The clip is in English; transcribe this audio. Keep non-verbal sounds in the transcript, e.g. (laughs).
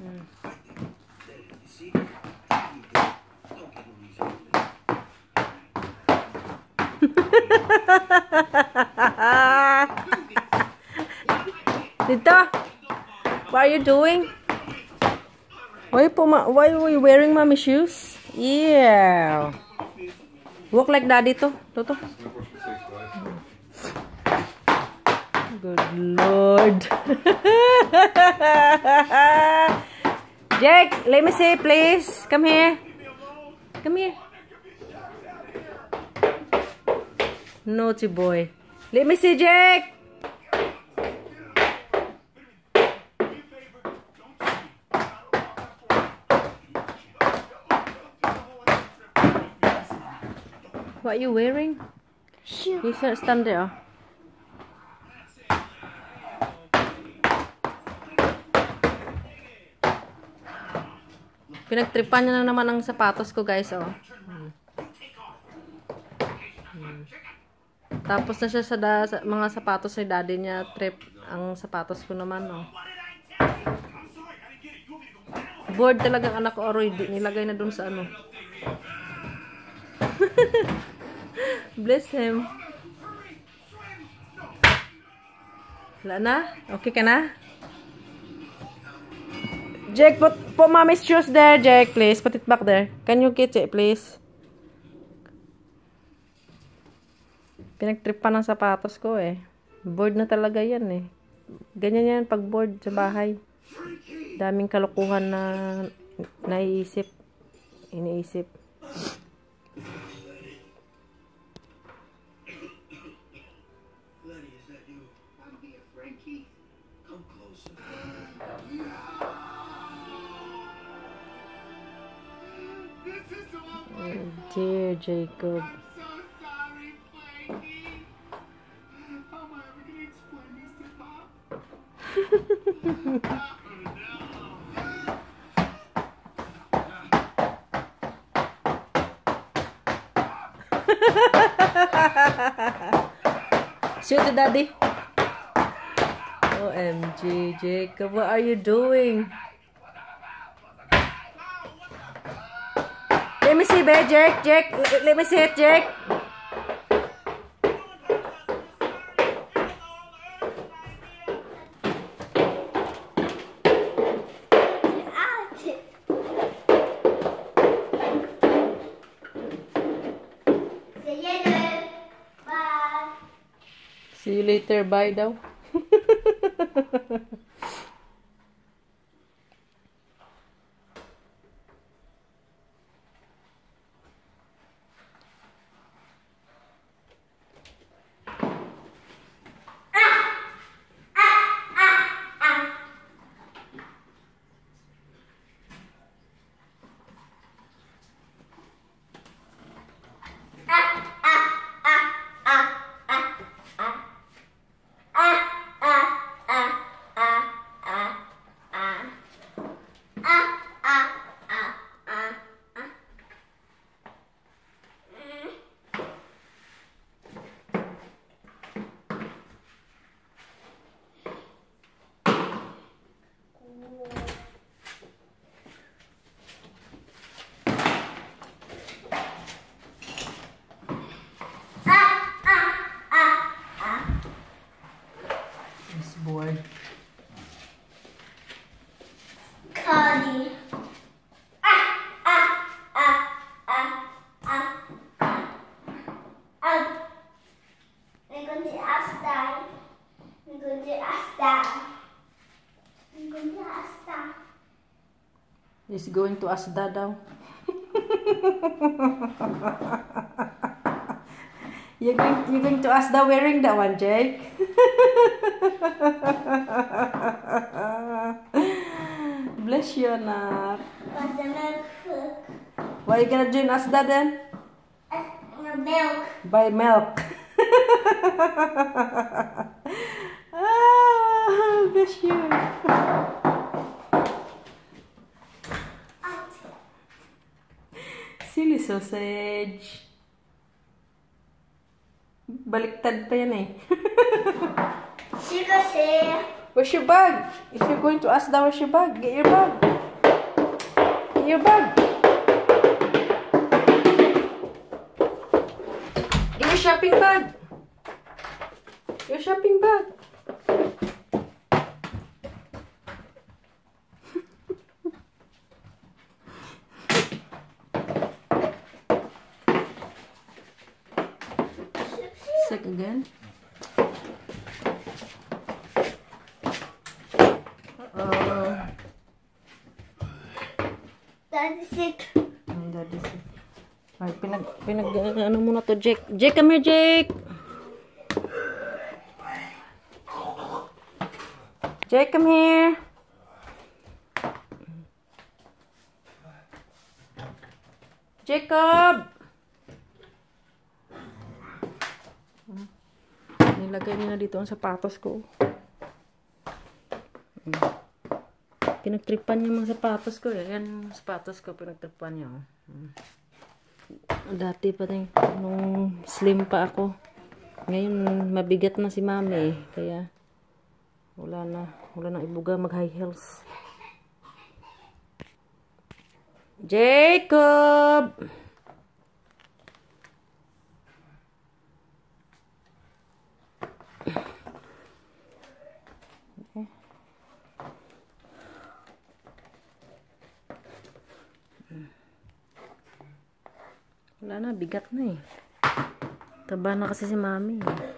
(laughs) Dito. What are you doing? Why you puma why are you wearing mommy shoes? Yeah. Walk like daddy to. To to. Good lord. (laughs) Jake, let me see please. Come here. Come here. Naughty boy. Let me see Jake. What are you wearing? Shoe. You can't stand there. Pinagtripan niya na naman ang sapatos ko, guys, oh. Hmm. Hmm. Tapos na siya sa, da, sa mga sapatos ni daddy niya, trip ang sapatos ko naman, oh. Bored talaga ang anak ko, Oroy. Nilagay na dun sa ano. (laughs) Bless him. Wala na? Okay ka na? Jake, put, put mommy's shoes there, Jake, please. Put it back there. Can you get it, please? Pinagtrip pa ng sapatos ko eh. Bored na talaga yan eh. Ganyan yan pag bored sa bahay. Daming kalukuhan na naiisip. Iniisip. Lenny, is that you? I'm here, Frankie. Come closer. Dear Jacob. I'm so sorry, Frankie. How am I ever gonna explain this to Pop? (laughs) Shoot it, daddy. OMG, Jacob, what are you doing? Me see, babe, Jake, Jake, let, let me see it, Jake. Out. Say yellow. Bye. See you later, bye daw. He's bored. Cuddy. I'm going to Asda. I'm going to Asda. I'm going to Asda. He's going to Asda daw. (laughs) you're going you're going to Asda wearing that one, Jake? (laughs) Bless you, anak. What the milk cook? Why you gonna join Asda then? Uh, milk. Buy milk. (laughs) ah, bless you. Sausage. Baliktad pa yan eh. She (laughs) here. Where's your bag? If you're going to ask that, where's your bag? Get your bag. Get your bag. Get your shopping bag. Your shopping bag. Sick again. Uh-oh. Daddy sick. Ang daddy sick. Ay, pinag, pinag, ano muna to, Jake. Jake, come here, Jake! Jake, come here! Jacob! Nilagay niya na dito ang sapatos ko. Pinagtripan niya mga sapatos ko. eh. Yan ang sapatos ko, pinagtripan niya. oh. Dati pa rin, nung slim pa ako. Ngayon, mabigat na si mami eh. Kaya, wala na. Wala na ibuga mag high heels. Jacob! Wala na, bigat na eh. Taba na kasi si mami. eh.